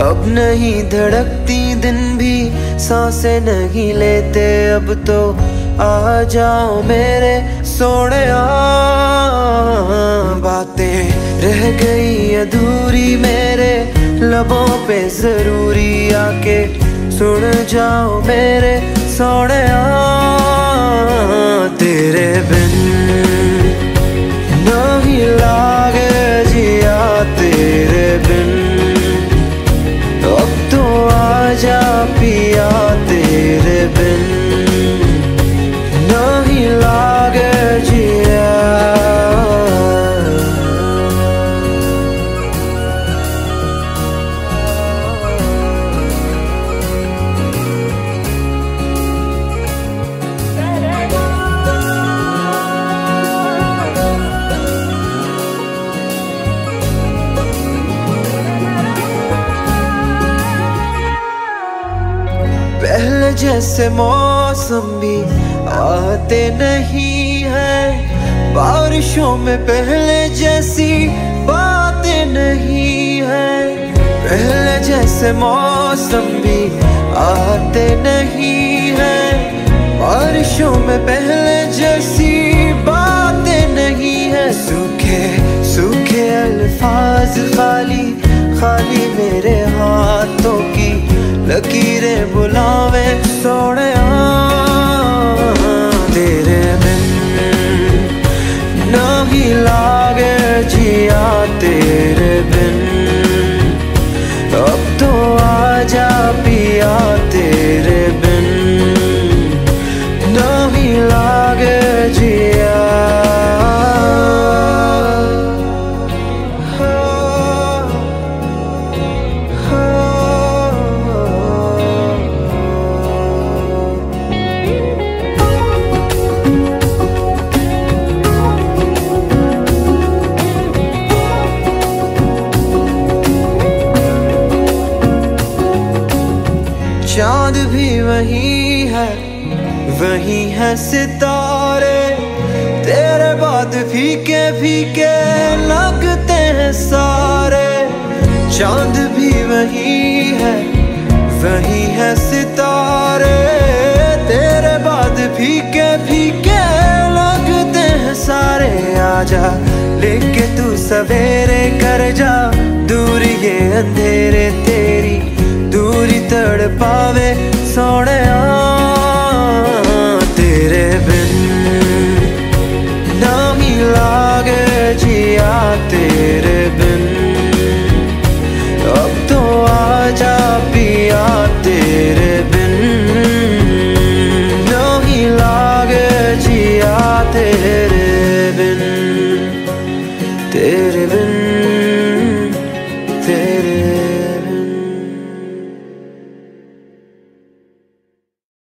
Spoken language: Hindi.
अब नहीं धड़कती दिन भी, साँसें नहीं लेते, अब तो आ जाओ मेरे सोने बातें रह गई अधूरी मेरे, लबों पे ज़रूरी आके सुन जाओ मेरे सोने आजा जैसे मौसम भी आते नहीं है। बारिशों में पहले जैसी बातें नहीं है। पहले जैसे मौसम भी आते नहीं है। बारिशों में पहले जैसी बातें नहीं है। सूखे सूखे अल्फाज खाली खाली मेरे हाथों की लकीरें बुलावे। सोने चाँद भी वही है वही है सितारे। तेरे बाद फीके फीके लगते हैं सारे। चाँद भी वही है वही है सितारे। तेरे बाद फीके फीके लगते हैं सारे। आजा लेके तू सवेरे